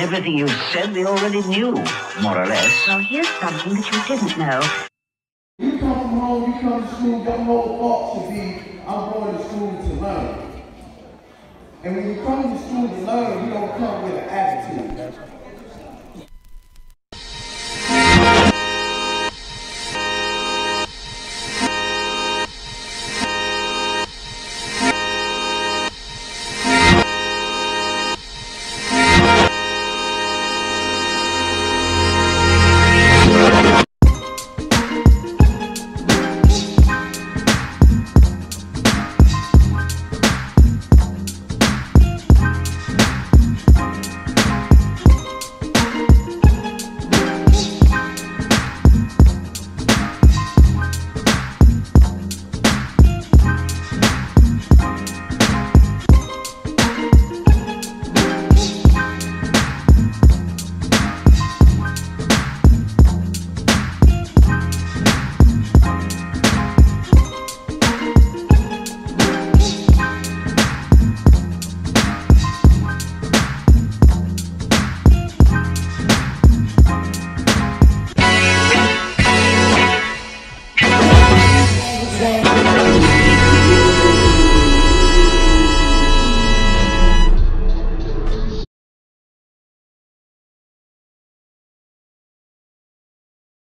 Everything you said we already knew, more or less. Well, here's something that you didn't know. You come from home, you come to school, got no thought to be, I'm going to school to learn. And when you come to school to learn, you don't come with an attitude.